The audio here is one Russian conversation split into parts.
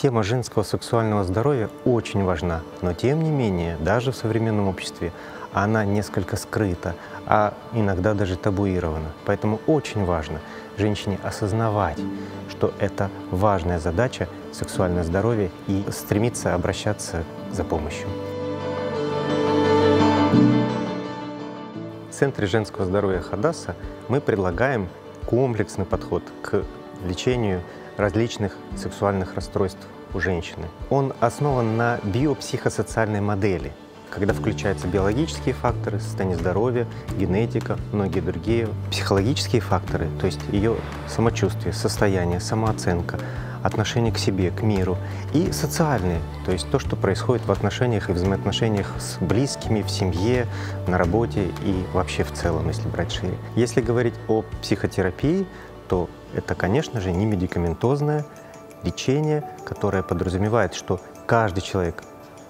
Тема женского сексуального здоровья очень важна, но тем не менее, даже в современном обществе она несколько скрыта, а иногда даже табуирована. Поэтому очень важно женщине осознавать, что это важная задача сексуальное здоровье и стремиться обращаться за помощью. В Центре женского здоровья Хадаса мы предлагаем комплексный подход к лечению различных сексуальных расстройств у женщины. Он основан на биопсихосоциальной модели, когда включаются биологические факторы, состояние здоровья, генетика, многие другие, психологические факторы, то есть ее самочувствие, состояние, самооценка, отношение к себе, к миру, и социальные, то есть то, что происходит в отношениях и взаимоотношениях с близкими, в семье, на работе и вообще в целом, если брать шире. Если говорить о психотерапии, то это, конечно же, не медикаментозное лечение, которое подразумевает, что каждый человек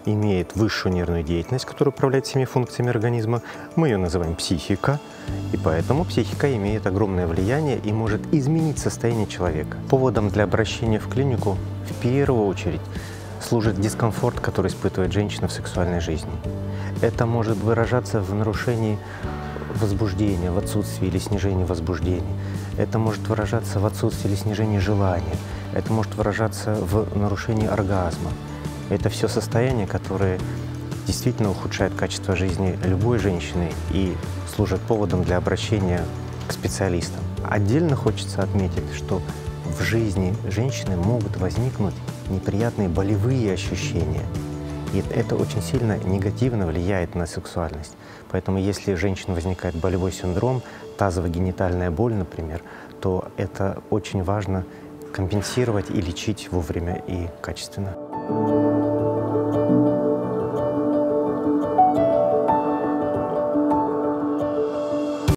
имеет высшую нервную деятельность, которая управляет всеми функциями организма. Мы ее называем психика, и поэтому психика имеет огромное влияние и может изменить состояние человека. Поводом для обращения в клинику в первую очередь служит дискомфорт, который испытывает женщина в сексуальной жизни. Это может выражаться в нарушении возбуждения, в отсутствии или снижении возбуждения. Это может выражаться в отсутствии или снижении желания. Это может выражаться в нарушении оргазма. Это все состояния, которые действительно ухудшают качество жизни любой женщины и служат поводом для обращения к специалистам. Отдельно хочется отметить, что в жизни женщины могут возникнуть неприятные болевые ощущения. И это очень сильно негативно влияет на сексуальность. Поэтому если у женщин возникает болевой синдром, тазово-генитальная боль, например, то это очень важно компенсировать и лечить вовремя и качественно.